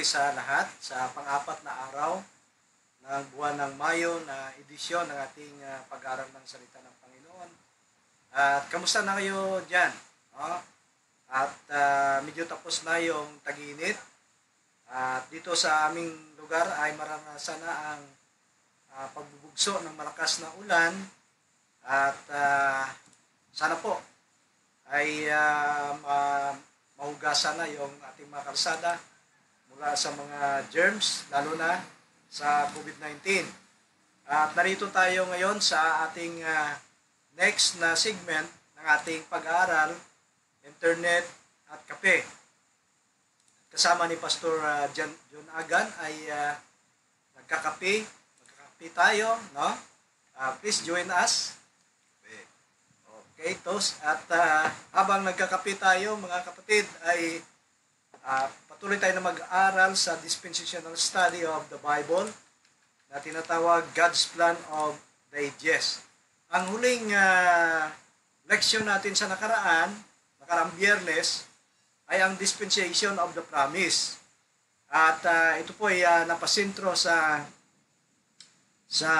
muli sa lahat sa pang-apat na araw ng buwan ng Mayo na edisyon ng ating ah, pag-aaral ng salita ng Panginoon. At kamusta na kayo dyan? No? At ah, medyo tapos na yung tag-init. At dito sa aming lugar ay maranasan na ang ah, pagbubugso ng malakas na ulan. At ah, sana po ay ah, ma- mahugasan na yung ating mga kalsada mula sa mga germs, lalo na sa COVID-19. At narito tayo ngayon sa ating ah, next na segment ng ating pag-aaral, Internet at Kape. Kasama ni Pastor ah, John, John Agan ay ah, nagkakape. Magkakape tayo, no? Ah, please join us. Okay, tos. At ah, habang nagkakape tayo, mga kapatid, ay ah, patuloy tayo na mag-aral sa dispensational study of the Bible na tinatawag God's Plan of Ages. Ang huling ah, leksyon natin sa nakaraan, nakaraang biyernes, ay ang dispensation of the promise. At ah, ito po ay ah, napasentro sa sa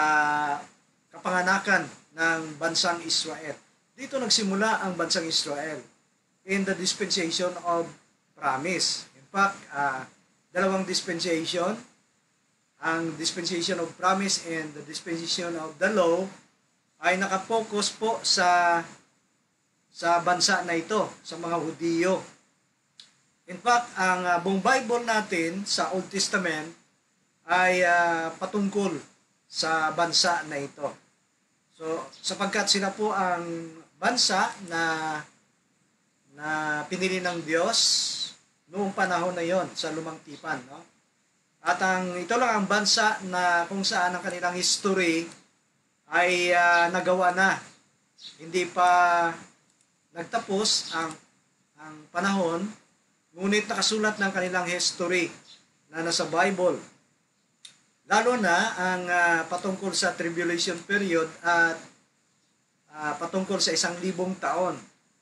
kapanganakan ng bansang Israel. Dito nagsimula ang bansang Israel in the dispensation of promise. In fact, ah, dalawang dispensation, ang dispensation of promise and the dispensation of the law ay nakapokus po sa sa bansa na ito, sa mga Hudiyo. In fact, ang ah, buong Bible natin sa Old Testament ay ah, patungkol sa bansa na ito. So, sapagkat sila po ang bansa na na pinili ng Diyos noong panahon na yon sa lumang tipan, no? At ang ito lang ang bansa na kung saan ang kanilang history ay ah, nagawa na. Hindi pa nagtapos ang ang panahon, ngunit nakasulat ng kanilang history na nasa Bible. Lalo na ang ah, patungkol sa tribulation period at ah, patungkol sa isang libong taon.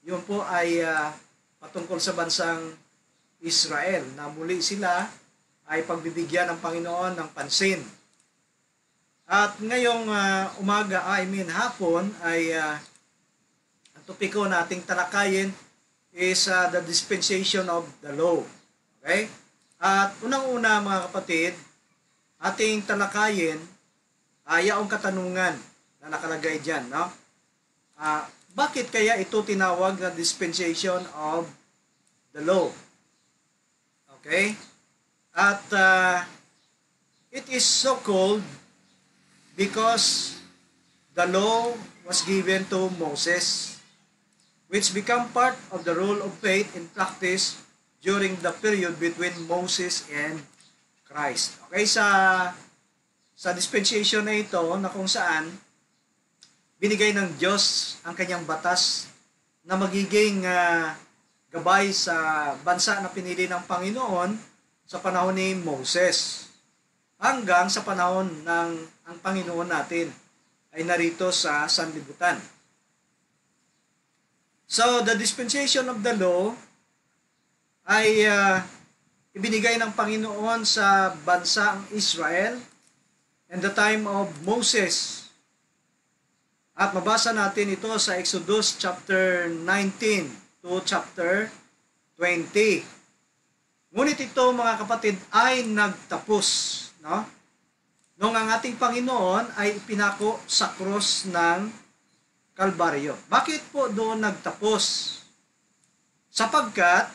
Yun po ay ah, patungkol sa bansang Israel na muli sila ay pagbibigyan ng Panginoon ng pansin. At ngayong ah, umaga, I mean hapon, ay ah, ang topiko nating talakayin is ah, the dispensation of the law. Okay? At unang-una mga kapatid, ating talakayin ay yaong katanungan na nakalagay dyan. No? Ah, bakit kaya ito tinawag na dispensation of the law? Okay? At ah, it is so called because the law was given to Moses, which become part of the rule of faith in practice during the period between Moses and Christ. Okay, sa sa dispensation na ito na kung saan binigay ng Diyos ang kanyang batas na magiging ah, gabay sa bansa na pinili ng Panginoon sa panahon ni Moses hanggang sa panahon ng ang Panginoon natin ay narito sa sanlibutan. So, the dispensation of the law ay ah, ibinigay ng Panginoon sa bansang Israel in the time of Moses. At mabasa natin ito sa Exodus chapter 19 to chapter 20. Ngunit ito mga kapatid ay nagtapos, no? Nung ang ating Panginoon ay ipinako sa cross ng Kalbaryo. Bakit po doon nagtapos? Sapagkat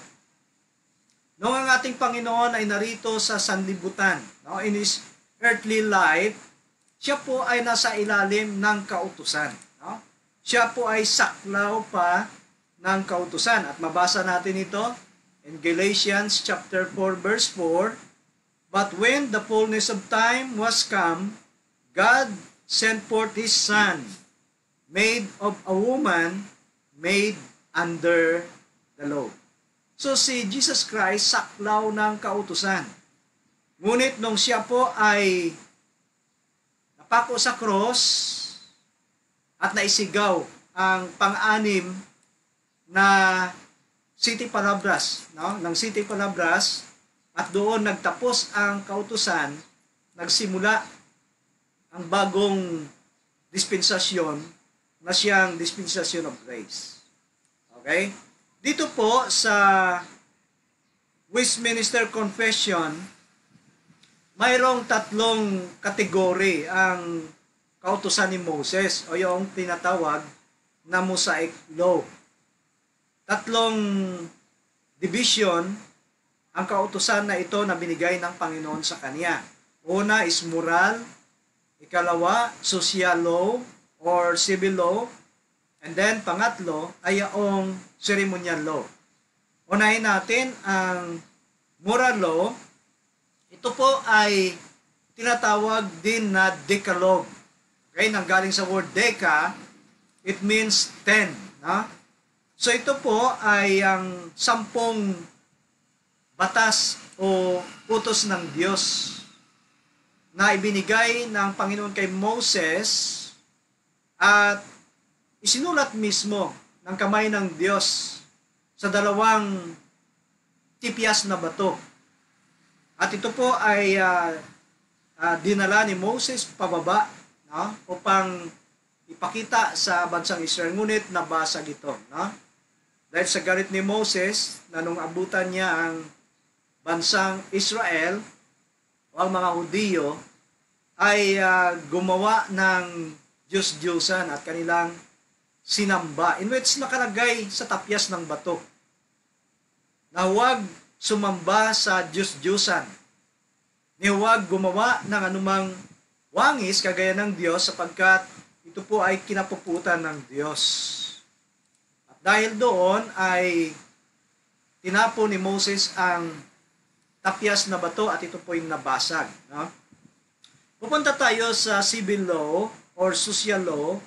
nung ang ating Panginoon ay narito sa sanlibutan, no, in His earthly life, siya po ay nasa ilalim ng kautusan. No? Siya po ay saklaw pa ng kautusan. At mabasa natin ito in Galatians chapter 4 verse 4, But when the fullness of time was come, God sent forth His Son, made of a woman, made under the law. So si Jesus Christ saklaw ng kautusan. Ngunit nung siya po ay napako sa cross at naisigaw ang pang-anim na city palabras, no? ng city palabras At doon nagtapos ang kautusan, nagsimula ang bagong dispensasyon na siyang dispensation of grace. Okay? Dito po sa Westminster Confession, mayroong tatlong kategory ang kautusan ni Moses o yung tinatawag na Mosaic Law. Tatlong division ang kautusan na ito na binigay ng Panginoon sa kanya. Una is moral, ikalawa, social law or civil law, and then pangatlo ay yung ceremonial law. Unahin natin ang moral law. Ito po ay tinatawag din na decalogue. Okay, nanggaling sa word deca, it means ten. No? So ito po ay ang sampung batas o utos ng Diyos na ibinigay ng Panginoon kay Moses at isinulat mismo ng kamay ng Diyos sa dalawang tipyas na bato. At ito po ay uh, uh, dinala ni Moses pababa no? upang ipakita sa bansang Israel. Ngunit nabasag ito. No? Dahil sa galit ni Moses na nung abutan niya ang bansang Israel o ang mga Hudiyo ay uh, gumawa ng Diyos-Diyosan at kanilang sinamba in which nakalagay sa tapyas ng bato na huwag sumamba sa Diyos-Diyosan ni huwag gumawa ng anumang wangis kagaya ng Diyos sapagkat ito po ay kinapuputan ng Diyos. Dahil doon ay tinapo ni Moses ang tapyas na bato at ito po yung nabasag. No? Pupunta tayo sa civil law or social law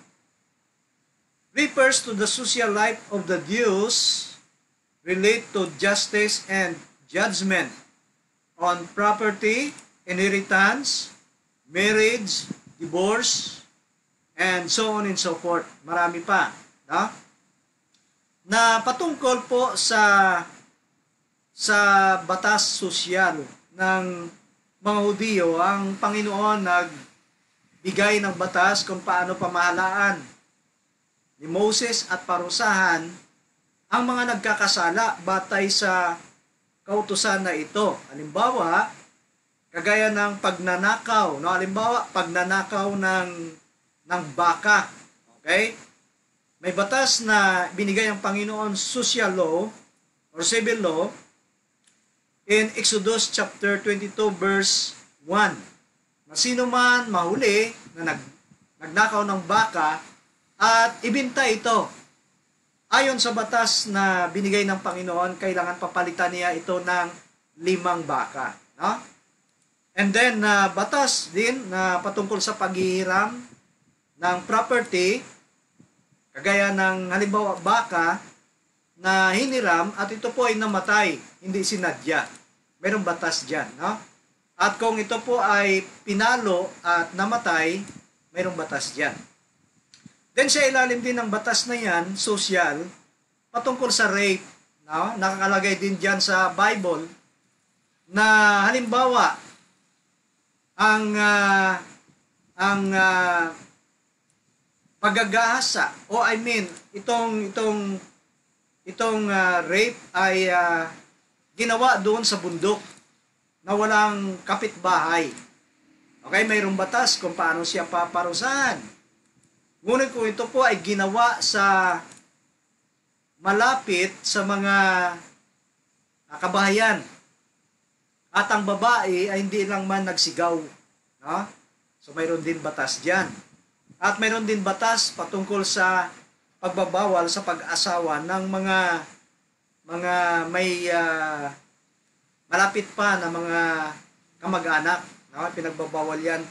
refers to the social life of the Jews relate to justice and judgment on property, inheritance, marriage, divorce, and so on and so forth. Marami pa. No? Na patungkol po sa sa batas sosyal ng mga Hudiyo, ang Panginoon nagbigay ng batas kung paano pamahalaan ni Moses at parusahan ang mga nagkakasala batay sa kautusan na ito. Halimbawa, kagaya ng pagnanakaw, no? Halimbawa, pagnanakaw ng ng baka. Okay? May batas na binigay ang Panginoon social law or civil law in Exodus chapter 22 verse 1. Na sino man mahuli na nag, nagnakaw ng baka at ibinta ito. Ayon sa batas na binigay ng Panginoon, kailangan papalitan niya ito ng limang baka. No? And then, na uh, batas din na patungkol sa paghihiram ng property, kagaya ng halimbawa baka, na hiniram at ito po ay namatay, hindi sinadya. Mayroong batas dyan. No? At kung ito po ay pinalo at namatay, mayroong batas dyan. Then sa ilalim din ng batas na yan, social, patungkol sa rape. No? Nakakalagay din dyan sa Bible na halimbawa, ang uh, ang uh, pagagahasa o I mean itong itong itong uh, rape ay uh, ginawa doon sa bundok na walang kapitbahay. Okay, mayroong batas kung paano siya paparusahan. Ngunit kung ito po ay ginawa sa malapit sa mga uh, kabahayan at ang babae ay hindi lang man nagsigaw. No? So mayroon din batas diyan. At mayroon din batas patungkol sa pagbabawal sa pag-asawa ng mga mga may uh, malapit pa na mga kamag-anak. No? Pinagbabawal yan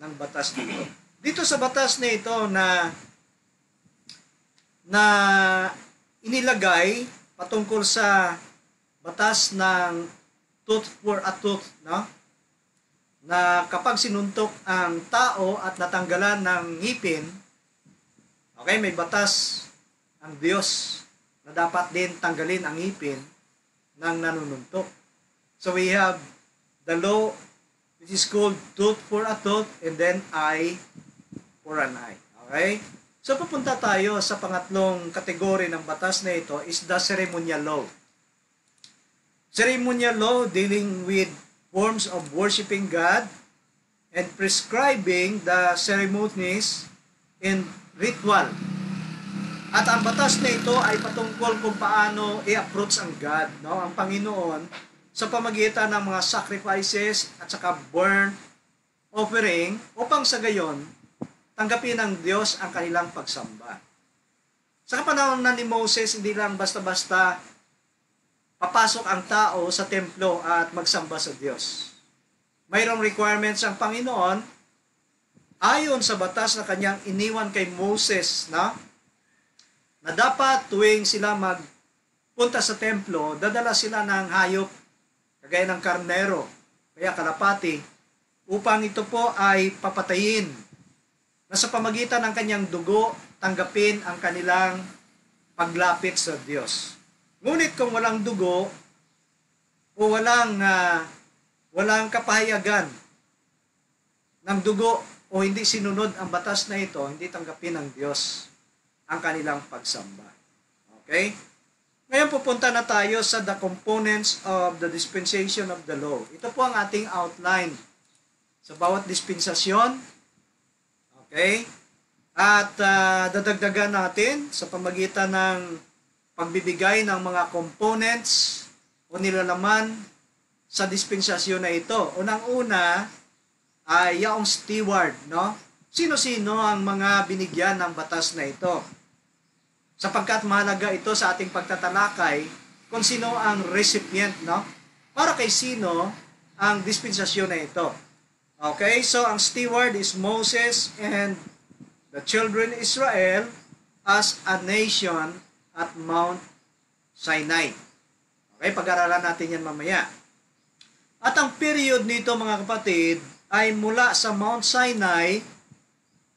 ng batas dito. Dito sa batas na ito na na inilagay patungkol sa batas ng tooth for a tooth, no? Na kapag sinuntok ang tao at natanggalan ng ngipin, Okay, may batas ang Diyos na dapat din tanggalin ang ngipin ng nanununtok. So we have the law which is called tooth for a tooth and then eye for an eye. Okay? So pupunta tayo sa pangatlong kategory ng batas na ito is the ceremonial law. Ceremonial law dealing with forms of worshiping God and prescribing the ceremonies and ritual. At ang batas na ito ay patungkol kung paano i-approach ang God, no? ang Panginoon, sa pamagitan ng mga sacrifices at saka burn offering upang sa gayon tanggapin ng Diyos ang kanilang pagsamba. Sa panahon na ni Moses, hindi lang basta-basta papasok ang tao sa templo at magsamba sa Diyos. Mayroong requirements ang Panginoon ayon sa batas na kanyang iniwan kay Moses na na dapat tuwing sila magpunta sa templo, dadala sila ng hayop kagaya ng karnero, kaya kalapati, upang ito po ay papatayin na sa pamagitan ng kanyang dugo, tanggapin ang kanilang paglapit sa Diyos. Ngunit kung walang dugo o walang uh, walang kapahayagan ng dugo o hindi sinunod ang batas na ito, hindi tanggapin ng Diyos ang kanilang pagsamba. Okay? Ngayon pupunta na tayo sa the components of the dispensation of the law. Ito po ang ating outline sa bawat dispensasyon Okay? At uh, dadagdagan natin sa pamagitan ng pagbibigay ng mga components o nilalaman sa dispensasyon na ito. Unang-una ay yaong steward, no? Sino-sino ang mga binigyan ng batas na ito? Sapagkat mahalaga ito sa ating pagtatalakay kung sino ang recipient, no? Para kay sino ang dispensasyon na ito. Okay, so ang steward is Moses and the children Israel as a nation at Mount Sinai. Okay, pag-aralan natin yan mamaya. At ang period nito mga kapatid ay mula sa Mount Sinai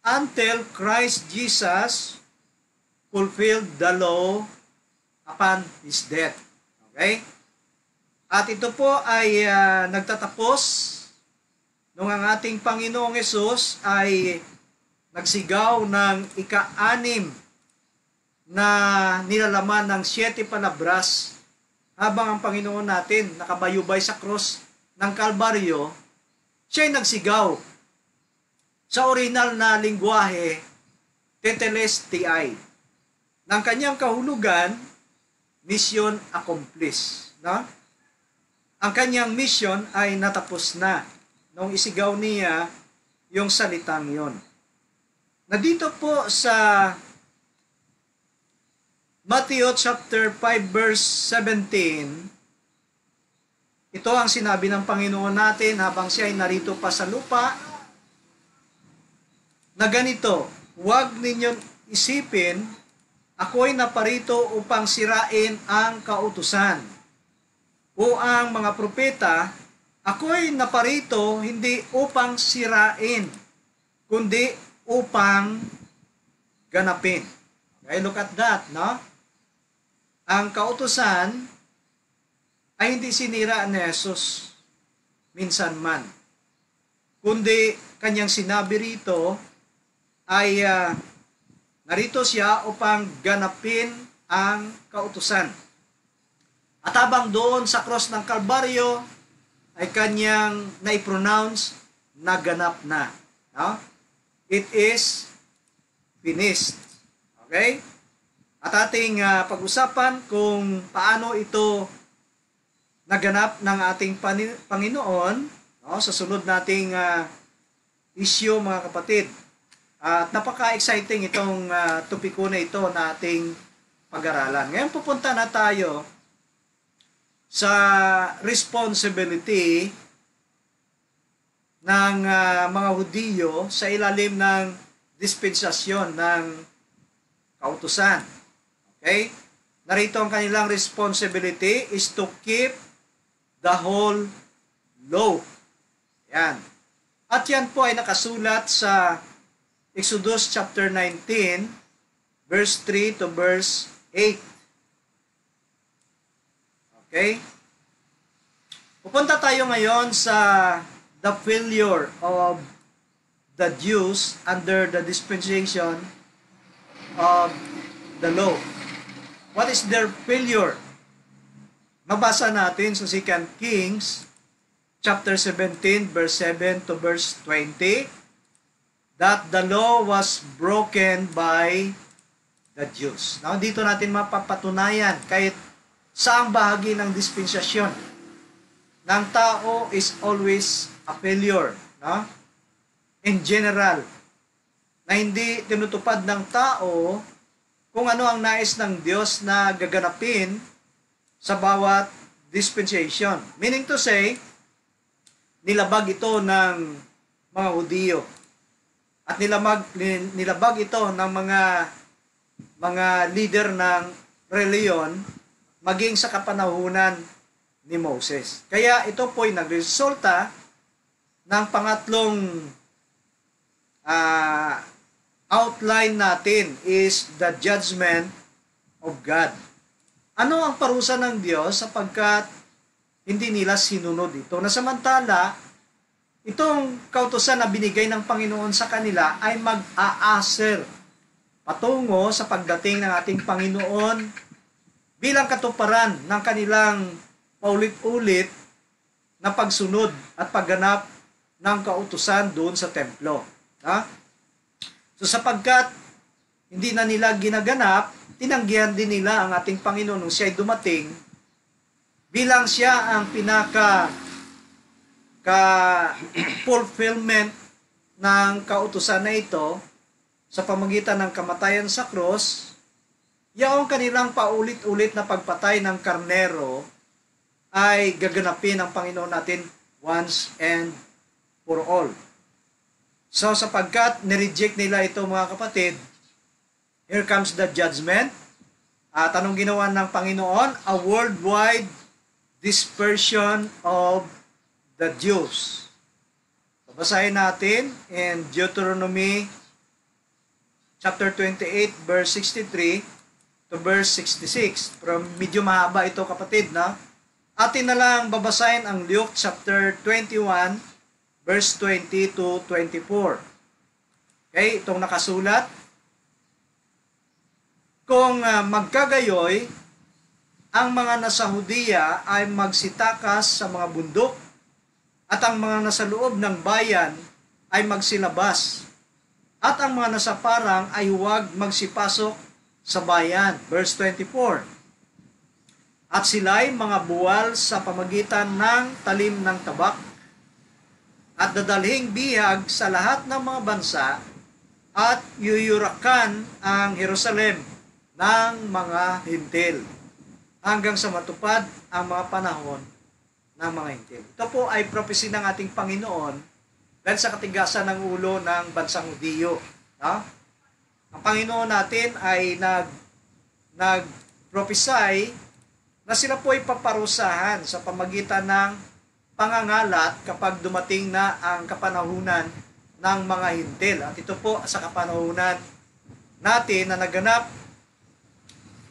until Christ Jesus fulfilled the law upon His death. Okay? At ito po ay uh, nagtatapos nung ang ating Panginoong Yesus ay nagsigaw ng ika-anim na nilalaman ng siyete palabras habang ang Panginoon natin nakabayubay sa cross ng Kalbaryo, siya nagsigaw sa original na lingwahe tetelestiai ng kanyang kahulugan mission accomplished. No? Ang kanyang mission ay natapos na nung isigaw niya yung salitang yon. Na dito po sa Matthew chapter 5 verse 17, ito ang sinabi ng Panginoon natin habang siya ay narito pa sa lupa, na ganito, huwag ninyong isipin, ako'y naparito upang sirain ang kautusan o ang mga propeta Ako'y naparito hindi upang sirain, kundi upang ganapin. Okay, look at that, no? Ang kautusan ay hindi sinira ni Jesus minsan man. Kundi kanyang sinabi rito ay uh, narito siya upang ganapin ang kautusan. At habang doon sa cross ng Kalbaryo, ay kanyang na-pronounce naganap na. No? It is finished. Okay? At ating uh, pag-usapan kung paano ito naganap ng ating Panginoon no? sa sunod nating uh, issue mga kapatid. At napaka-exciting itong uh, topiko na ito na ating pag-aralan. Ngayon pupunta na tayo sa responsibility ng uh, mga Hudiyo sa ilalim ng dispensasyon ng kautusan. Okay? Narito ang kanilang responsibility is to keep the whole law. Yan. At yan po ay nakasulat sa Exodus chapter 19 verse 3 to verse 8. Okay? Pupunta tayo ngayon sa the failure of the Jews under the dispensation of the law. What is their failure? Mabasa natin sa 2 Kings chapter 17 verse 7 to verse 20 that the law was broken by the Jews. Now, dito natin mapapatunayan kahit saang bahagi ng dispensasyon ng tao is always a failure. No? In general, na hindi tinutupad ng tao kung ano ang nais ng Diyos na gaganapin sa bawat dispensation. Meaning to say, nilabag ito ng mga Hudiyo. At nilabag, nilabag ito ng mga mga leader ng reliyon maging sa kapanahunan ni Moses. Kaya ito po ay nagresulta ng pangatlong uh, outline natin is the judgment of God. Ano ang parusa ng Diyos sapagkat hindi nila sinunod ito? Na samantala, itong kautosan na binigay ng Panginoon sa kanila ay mag-aaser patungo sa pagdating ng ating Panginoon bilang katuparan ng kanilang paulit-ulit na pagsunod at pagganap ng kautusan doon sa templo. Ha? So sapagkat hindi na nila ginaganap, tinanggihan din nila ang ating Panginoon nung siya ay dumating bilang siya ang pinaka ka fulfillment ng kautusan na ito sa pamagitan ng kamatayan sa cross, yaong kanilang paulit-ulit na pagpatay ng karnero ay gaganapin ng Panginoon natin once and for all. So sapagkat nireject nila ito mga kapatid, here comes the judgment. At anong ginawa ng Panginoon? A worldwide dispersion of the Jews. Babasahin natin in Deuteronomy chapter 28 verse 63 to verse 66. Pero medyo mahaba ito kapatid na. Atin na lang babasahin ang Luke chapter 21 verse 20 to 24. Okay, itong nakasulat. Kung uh, magkagayoy, ang mga nasa Hudiya ay magsitakas sa mga bundok at ang mga nasa loob ng bayan ay magsilabas at ang mga nasa parang ay huwag magsipasok sa bayan. Verse 24. At sila ay mga buwal sa pamagitan ng talim ng tabak at dadalhing bihag sa lahat ng mga bansa at yuyurakan ang Jerusalem ng mga hintil hanggang sa matupad ang mga panahon ng mga hintil. Ito po ay prophecy ng ating Panginoon dahil sa katigasan ng ulo ng bansang Hudiyo. No? Ang Panginoon natin ay nag nag-prophesy na sila po ay paparusahan sa pamagitan ng pangangalat kapag dumating na ang kapanahunan ng mga hintil. At ito po sa kapanahunan natin na naganap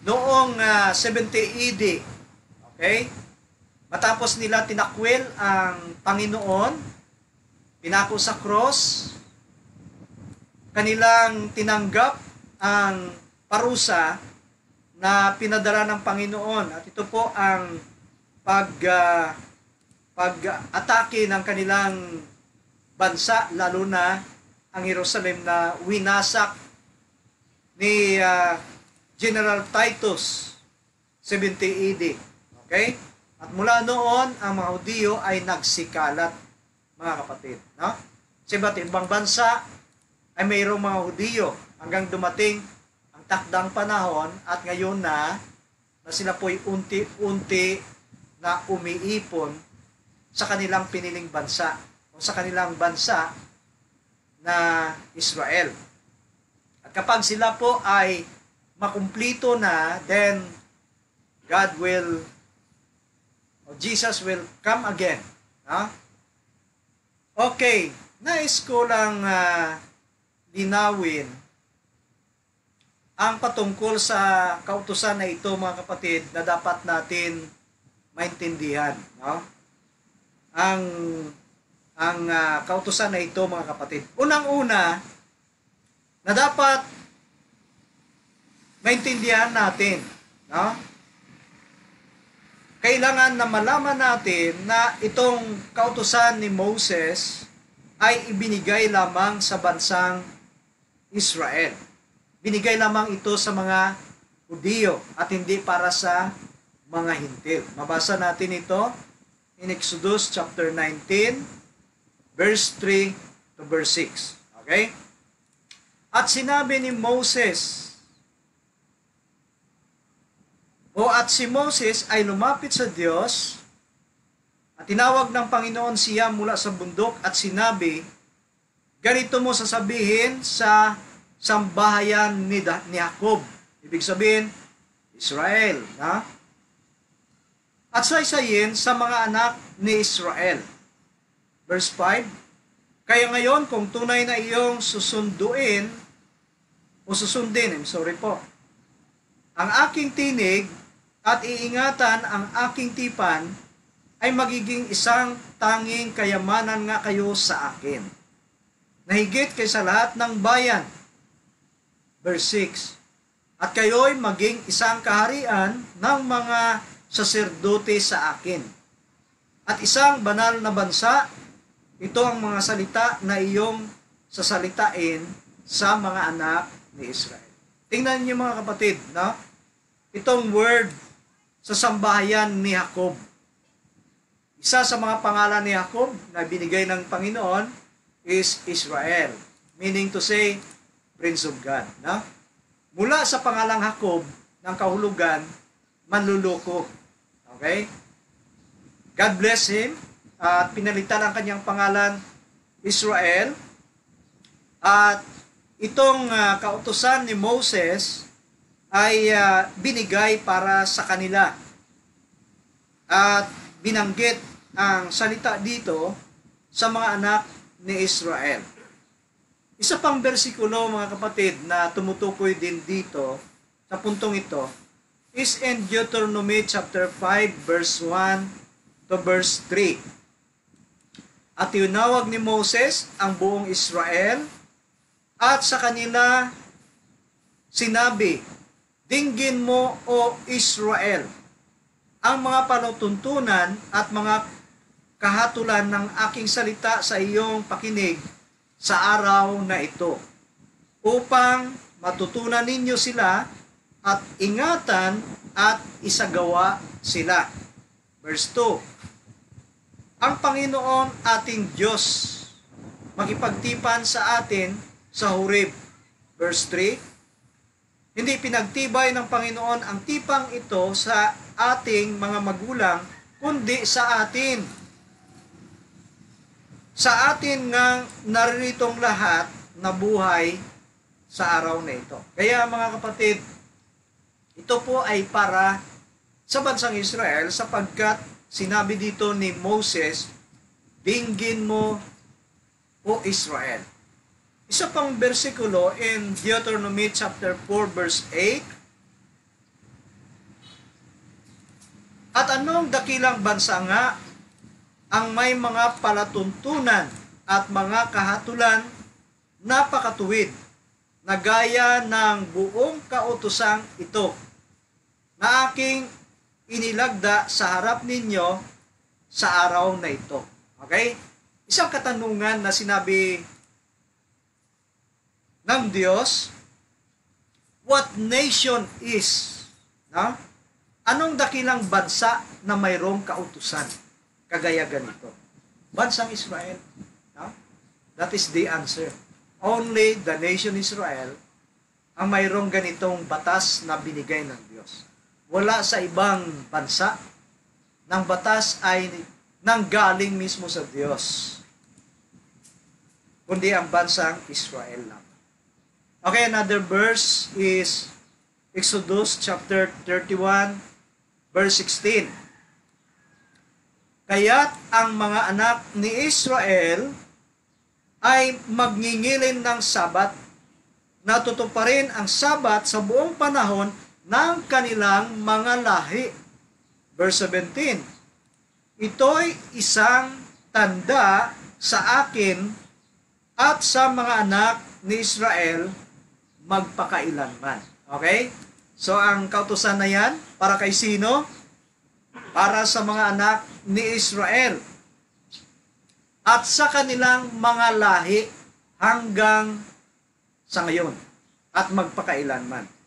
noong uh, 70 AD. Okay? Matapos nila tinakwil ang Panginoon pinako sa cross, kanilang tinanggap ang parusa na pinadala ng Panginoon. At ito po ang pag uh, pag-atake ng kanilang bansa, lalo na ang Jerusalem na winasak ni uh, General Titus 70 AD. Okay? At mula noon, ang mga Hudiyo ay nagsikalat mga kapatid. No? Sa iba't ibang bansa ay mayroong mga Hudiyo hanggang dumating ang takdang panahon at ngayon na na sila po'y unti-unti na umiipon sa kanilang piniling bansa o sa kanilang bansa na Israel. At kapag sila po ay makumplito na, then God will, or Jesus will come again. No? Okay, nais ko lang uh, linawin ang patungkol sa kautusan na ito mga kapatid na dapat natin maintindihan. No? Ang ang uh, kautusan na ito mga kapatid. Unang-una na dapat maintindihan natin, no? Kailangan na malaman natin na itong kautusan ni Moses ay ibinigay lamang sa bansang Israel. Binigay lamang ito sa mga Hudiyo at hindi para sa mga hintil. Mabasa natin ito in Exodus chapter 19 verse 3 to verse 6. Okay? At sinabi ni Moses, o at si Moses ay lumapit sa Diyos at tinawag ng Panginoon siya mula sa bundok at sinabi, ganito mo sasabihin sa sambahayan ni, da, ni Jacob. Ibig sabihin, Israel. Na? At saysayin sa mga anak ni Israel. Verse 5, Kaya ngayon, kung tunay na iyong susunduin, o susundin, I'm sorry po, ang aking tinig at iingatan ang aking tipan, ay magiging isang tanging kayamanan nga kayo sa akin. Nahigit kaysa lahat ng bayan. Verse 6. At kayo'y maging isang kaharian ng mga saserdote sa akin. At isang banal na bansa, ito ang mga salita na iyong sasalitain sa mga anak ni Israel. Tingnan niyo mga kapatid, no? Itong word sa sambahayan ni Jacob. Isa sa mga pangalan ni Jacob na binigay ng Panginoon is Israel. Meaning to say, Prince of God. No? Mula sa pangalang Jacob ng kahulugan, manluloko. Okay? God bless him at pinalitan ang kanyang pangalan Israel. At itong uh, kautosan ni Moses ay uh, binigay para sa kanila. At binanggit ang salita dito sa mga anak ni Israel. Isa pang bersikulo mga kapatid na tumutukoy din dito sa puntong ito is in Deuteronomy chapter 5 verse 1 to verse 3. At tinawag ni Moses ang buong Israel at sa kanila sinabi, Dinggin mo, O Israel, ang mga panutuntunan at mga kahatulan ng aking salita sa iyong pakinig sa araw na ito, upang matutunan ninyo sila at ingatan at isagawa sila. Verse 2, Ang Panginoon ating Diyos makipagtipan sa atin sa Horeb. Verse 3, hindi pinagtibay ng Panginoon ang tipang ito sa ating mga magulang, kundi sa atin. Sa atin nga naritong lahat na buhay sa araw na ito. Kaya mga kapatid, ito po ay para sa bansang Israel sapagkat sinabi dito ni Moses, Dinggin mo, O Israel. Isa pang bersikulo in Deuteronomy chapter 4 verse 8. At anong dakilang bansa nga ang may mga palatuntunan at mga kahatulan napakatuwid na gaya ng buong kautusang ito na aking inilagda sa harap ninyo sa araw na ito. Okay? Isang katanungan na sinabi ng Diyos what nation is. No? Anong dakilang bansa na mayroong kautusan? Kagaya ganito. Bansang Israel. No? That is the answer. Only the nation Israel ang mayroong ganitong batas na binigay ng Diyos. Wala sa ibang bansa ng batas ay nanggaling mismo sa Diyos. Kundi ang bansang Israel lang. Okay, another verse is Exodus chapter 31 verse 16. Kaya't ang mga anak ni Israel ay magngingilin ng sabat na tutuparin ang sabat sa buong panahon ng kanilang mga lahi. Verse 17. ito'y isang tanda sa akin at sa mga anak ni Israel magpakailanman. Okay? So ang kautusan na yan, para kay sino? Para sa mga anak ni Israel. At sa kanilang mga lahi hanggang sa ngayon. At magpakailanman.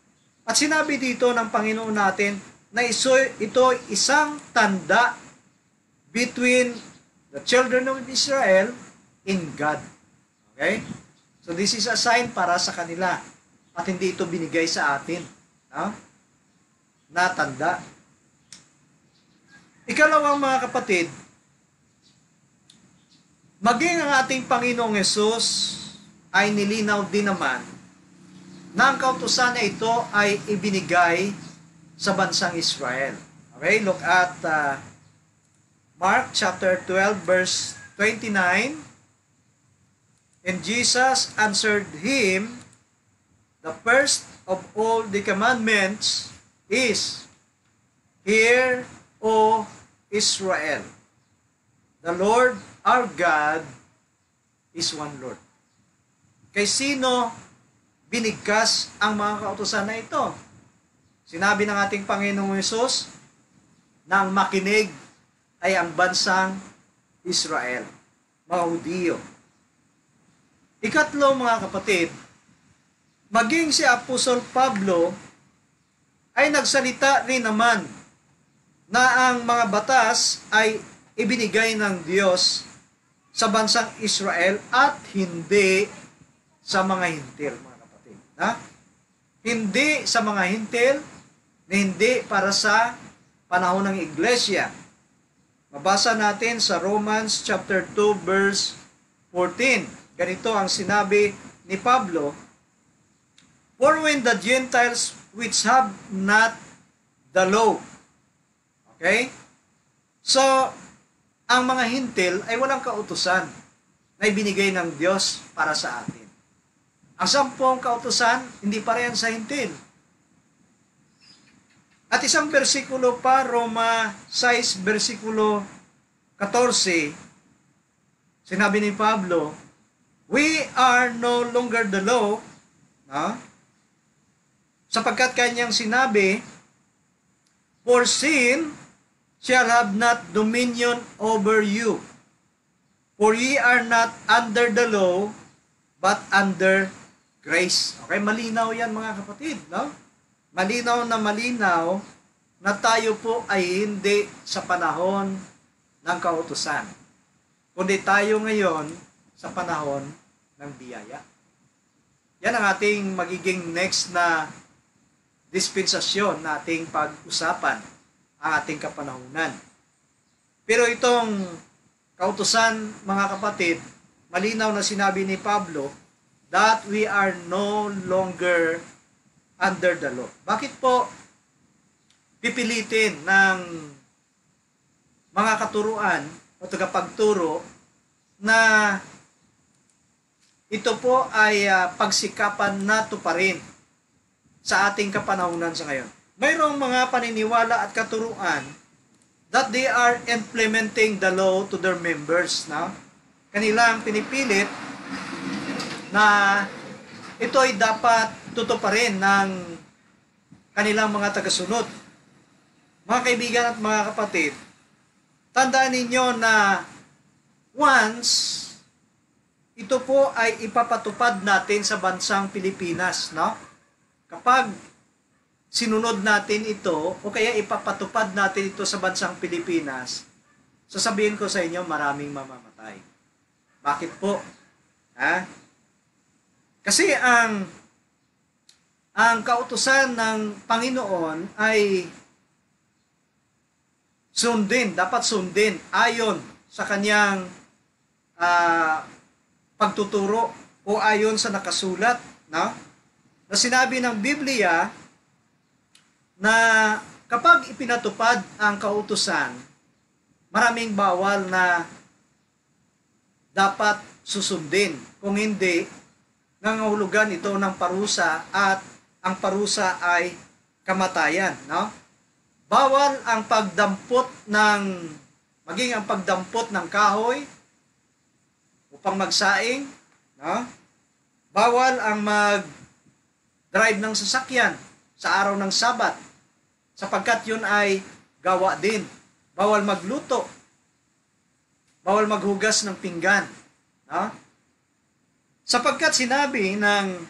At sinabi dito ng Panginoon natin na iso, ito isang tanda between the children of Israel in God. Okay? So this is a sign para sa kanila. At hindi ito binigay sa atin. No? Na tanda. Ikalawang mga kapatid, maging ang ating Panginoong Yesus ay nilinaw din naman na ang kautusan na ito ay ibinigay sa bansang Israel. Okay, look at uh, Mark chapter 12 verse 29. And Jesus answered him, The first of all the commandments is, Hear, O Israel, the Lord our God is one Lord. Kay sino binigkas ang mga kautosan na ito? Sinabi ng ating Panginoong Yesus na ang makinig ay ang bansang Israel, mga Hudiyo. Ikatlo mga kapatid, maging si Apostol Pablo ay nagsalita rin naman na ang mga batas ay ibinigay ng Diyos sa bansang Israel at hindi sa mga hintil, mga. Ha? Hindi sa mga hintil, hindi para sa panahon ng iglesia. Mabasa natin sa Romans chapter 2 verse 14. Ganito ang sinabi ni Pablo, For when the Gentiles which have not the law. Okay? So, ang mga hintil ay walang kautusan na ibinigay ng Diyos para sa atin. Ang sampung kautusan, hindi para yan sa hintil. At isang bersikulo pa, Roma 6, bersikulo 14, sinabi ni Pablo, We are no longer the law, no? sapagkat kanyang sinabi, For sin shall have not dominion over you. For ye are not under the law, but under grace. Okay, malinaw yan mga kapatid, no? malinaw na malinaw na tayo po ay hindi sa panahon ng kautusan. Kundi tayo ngayon sa panahon ng biyaya. Yan ang ating magiging next na dispensasyon na ating pag-usapan ang ating kapanahunan. Pero itong kautusan, mga kapatid, malinaw na sinabi ni Pablo that we are no longer under the law. Bakit po pipilitin ng mga katuruan o tagapagturo na ito po ay uh, pagsikapan na tuparin sa ating kapanahunan sa ngayon. Mayroong mga paniniwala at katuruan that they are implementing the law to their members. No? Kanilang pinipilit na ito ay dapat tutuparin ng kanilang mga tagasunod. Mga kaibigan at mga kapatid, tandaan ninyo na once ito po ay ipapatupad natin sa bansang Pilipinas, no? Kapag sinunod natin ito o kaya ipapatupad natin ito sa bansang Pilipinas, sasabihin ko sa inyo maraming mamamatay. Bakit po? Ha? Kasi ang ang kautusan ng Panginoon ay sundin, dapat sundin ayon sa kanyang uh, pagtuturo o ayon sa nakasulat, no? Na sinabi ng Biblia na kapag ipinatupad ang kautusan, maraming bawal na dapat susundin. Kung hindi, nangahulugan ito ng parusa at ang parusa ay kamatayan, no? Bawal ang pagdampot ng maging ang pagdampot ng kahoy upang magsaing, no? Bawal ang mag drive ng sasakyan sa araw ng Sabat sapagkat yun ay gawa din. Bawal magluto. Bawal maghugas ng pinggan. No? Sapagkat sinabi ng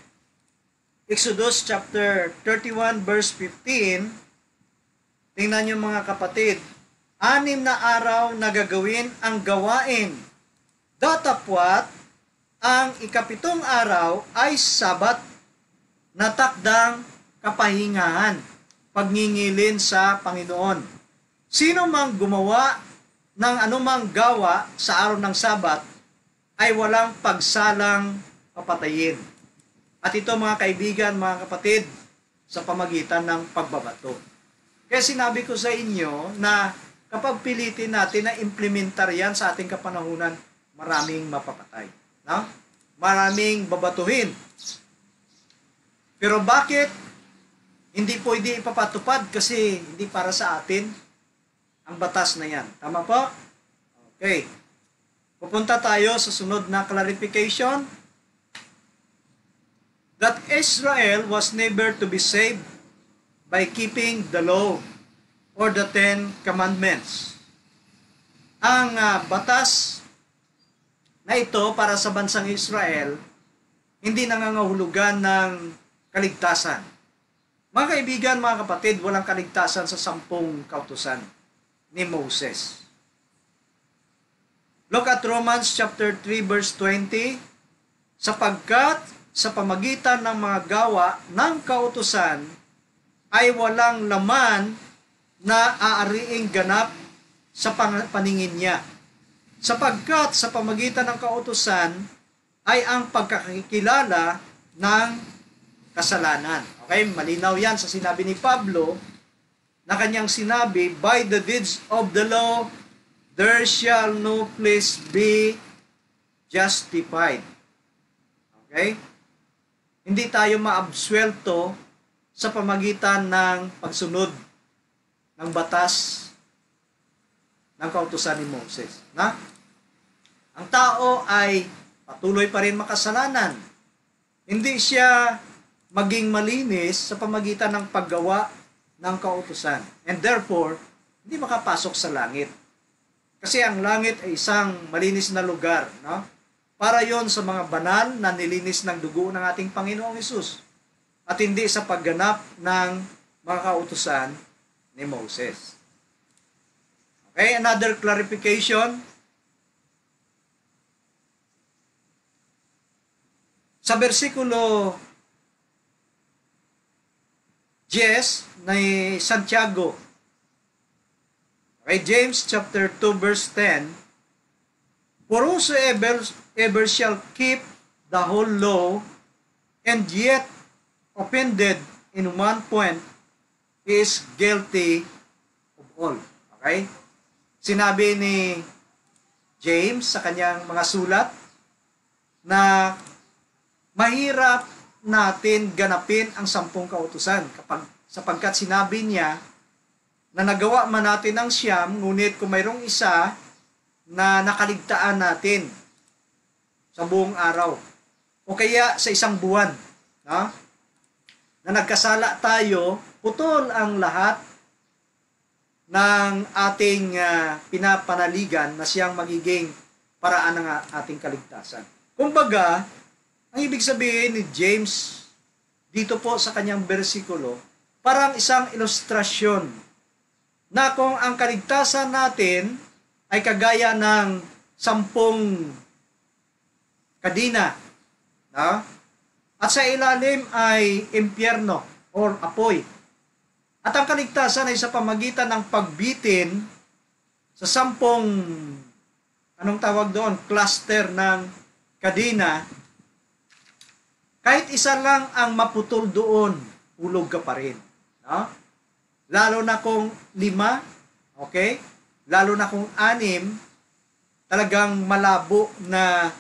Exodus chapter 31 verse 15, tingnan niyo mga kapatid, anim na araw na gagawin ang gawain. Datapwat, ang ikapitong araw ay sabat na takdang kapahingahan, pagngingilin sa Panginoon. Sino mang gumawa ng anumang gawa sa araw ng sabat ay walang pagsalang papatayin. At ito mga kaibigan, mga kapatid, sa pamagitan ng pagbabato. Kaya sinabi ko sa inyo na kapag pilitin natin na implementar yan sa ating kapanahunan, maraming mapapatay. No? Maraming babatuhin. Pero bakit hindi pwede ipapatupad kasi hindi para sa atin ang batas na yan. Tama po? Okay. Pupunta tayo sa sunod na clarification that Israel was never to be saved by keeping the law or the Ten Commandments. Ang uh, batas na ito para sa bansang Israel hindi nangangahulugan ng kaligtasan. Mga kaibigan, mga kapatid, walang kaligtasan sa sampung kautusan ni Moses. Look at Romans chapter 3 verse 20. Sapagkat sa pamagitan ng mga gawa ng kautusan ay walang laman na aariing ganap sa paningin niya. Sapagkat sa pamagitan ng kautusan ay ang pagkakikilala ng kasalanan. Okay, malinaw yan sa sinabi ni Pablo na kanyang sinabi, By the deeds of the law, there shall no place be justified. Okay? Hindi tayo maabswelto sa pamagitan ng pagsunod ng batas ng kautusan ni Moses. Na? Ang tao ay patuloy pa rin makasalanan. Hindi siya maging malinis sa pamagitan ng paggawa ng kautusan. And therefore, hindi makapasok sa langit. Kasi ang langit ay isang malinis na lugar. No? Para yon sa mga banal na nilinis ng dugo ng ating Panginoong Isus at hindi sa pagganap ng mga kautusan ni Moses. Okay, another clarification. Sa versikulo 10 ni Santiago, okay, James chapter 2 verse 10, For whosoever ever shall keep the whole law and yet offended in one point is guilty of all. Okay? Sinabi ni James sa kanyang mga sulat na mahirap natin ganapin ang sampung kautusan kapag sapagkat sinabi niya na nagawa man natin ang siyam ngunit kung mayroong isa na nakaligtaan natin sa buong araw. O kaya sa isang buwan. No? Na nagkasala tayo, putol ang lahat ng ating uh, pinapanaligan na siyang magiging paraan ng ating kaligtasan. Kumbaga, ang ibig sabihin ni James dito po sa kanyang bersikulo, parang isang ilustrasyon na kung ang kaligtasan natin ay kagaya ng sampung kadina. No? At sa ilalim ay impyerno or apoy. At ang kaligtasan ay sa pamagitan ng pagbitin sa sampung, anong tawag doon, cluster ng kadina, kahit isa lang ang maputol doon, hulog ka pa rin. No? Lalo na kung lima, okay? Lalo na kung anim, talagang malabo na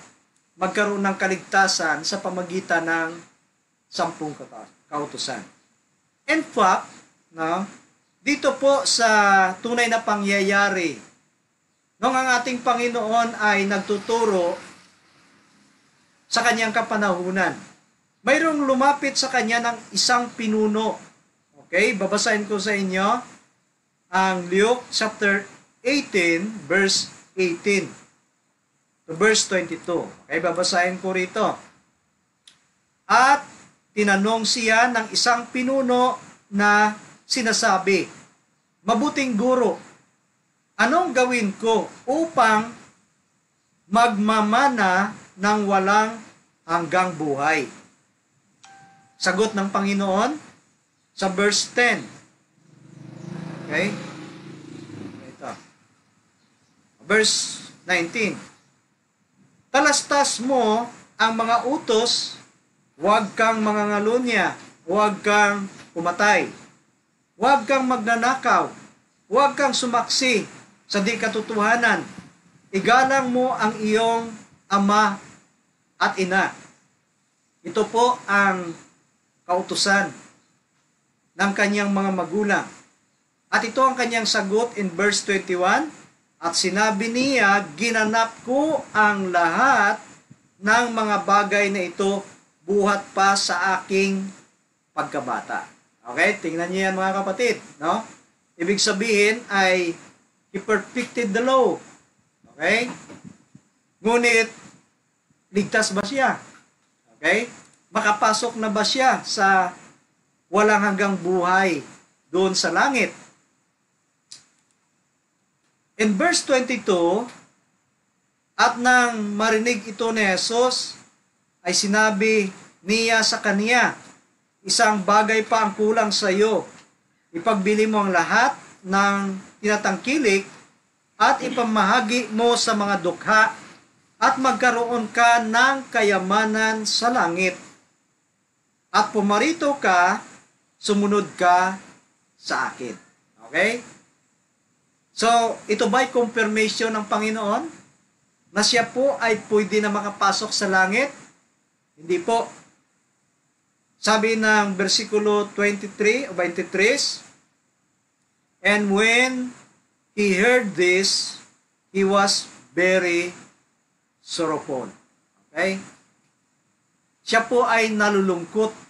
magkaroon ng kaligtasan sa pamagitan ng sampung kautusan. In fact, no, dito po sa tunay na pangyayari nung ang ating Panginoon ay nagtuturo sa kanyang kapanahunan. Mayroong lumapit sa kanya ng isang pinuno. Okay, babasahin ko sa inyo ang Luke chapter 18 verse 18 to verse 22. Okay, babasahin ko rito. At tinanong siya ng isang pinuno na sinasabi, Mabuting guro, anong gawin ko upang magmamana ng walang hanggang buhay? Sagot ng Panginoon sa verse 10. Okay? Verse 19. Talastas mo ang mga utos, huwag kang mangangalunya, huwag kang pumatay, huwag kang magnanakaw, huwag kang sumaksi sa di katotohanan, igalang mo ang iyong ama at ina. Ito po ang kautusan ng kanyang mga magulang. At ito ang kanyang sagot in verse 21, At sinabi niya, ginanap ko ang lahat ng mga bagay na ito buhat pa sa aking pagkabata. Okay, tingnan niyo yan mga kapatid. No? Ibig sabihin ay he perfected the law. Okay? Ngunit, ligtas ba siya? Okay? Makapasok na ba siya sa walang hanggang buhay doon sa langit? In verse 22, at nang marinig ito ni Jesus, ay sinabi niya sa kaniya, isang bagay pa ang kulang sa iyo. Ipagbili mo ang lahat ng tinatangkilik at ipamahagi mo sa mga dukha at magkaroon ka ng kayamanan sa langit. At pumarito ka, sumunod ka sa akin. Okay? So, ito ba'y confirmation ng Panginoon na siya po ay pwede na makapasok sa langit? Hindi po. Sabi ng versikulo 23 o 23, And when he heard this, he was very sorrowful. Okay? Siya po ay nalulungkot.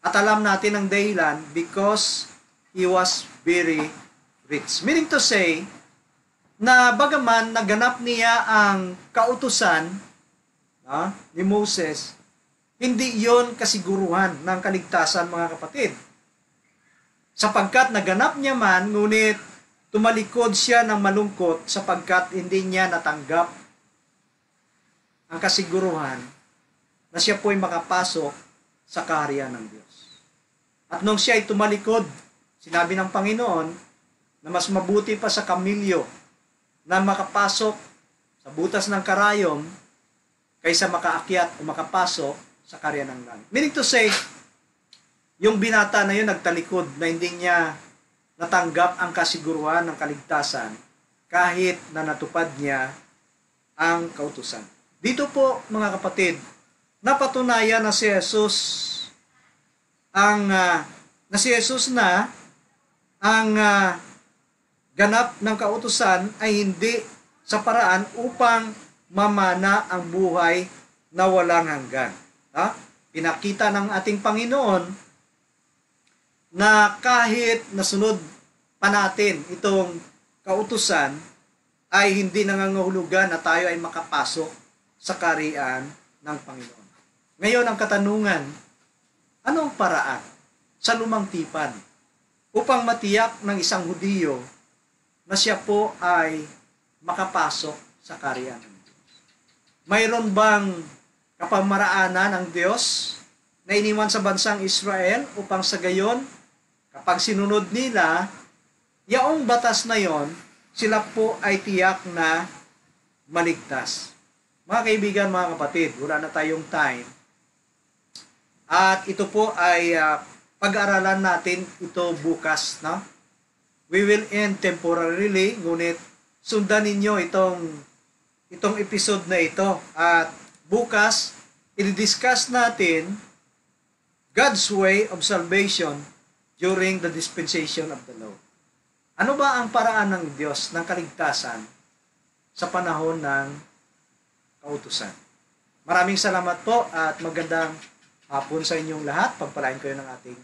At alam natin ang dahilan because he was very rich. Meaning to say, na bagaman naganap niya ang kautusan no, ni Moses, hindi yon kasiguruhan ng kaligtasan mga kapatid. Sapagkat naganap niya man, ngunit tumalikod siya ng malungkot sapagkat hindi niya natanggap ang kasiguruhan na siya po'y makapasok sa kaharian ng Diyos. At nung siya ay tumalikod, sinabi ng Panginoon, na mas mabuti pa sa kamilyo na makapasok sa butas ng karayom kaysa makaakyat o makapasok sa karya ng langit. Meaning to say, yung binata na yun nagtalikod na hindi niya natanggap ang kasiguruhan ng kaligtasan kahit na natupad niya ang kautusan. Dito po mga kapatid, napatunayan na si Jesus ang uh, na si Jesus na ang uh, ganap ng kautusan ay hindi sa paraan upang mamana ang buhay na walang hanggan. Ha? Pinakita ng ating Panginoon na kahit nasunod pa natin itong kautusan ay hindi nangangahulugan na tayo ay makapasok sa karian ng Panginoon. Ngayon ang katanungan, anong paraan sa lumang tipan upang matiyak ng isang Hudiyo na siya po ay makapasok sa Diyos. Mayroon bang kapamaraanan ng Diyos na iniwan sa bansang Israel upang sa gayon, kapag sinunod nila, yaong batas na yon, sila po ay tiyak na maligtas. Mga kaibigan, mga kapatid, wala na tayong time. At ito po ay uh, pag-aralan natin ito bukas, no? We will end temporarily, ngunit sundan ninyo itong itong episode na ito. At bukas, i-discuss natin God's way of salvation during the dispensation of the law. Ano ba ang paraan ng Diyos ng kaligtasan sa panahon ng kautusan? Maraming salamat po at magandang hapon sa inyong lahat. Pagpalain kayo ng ating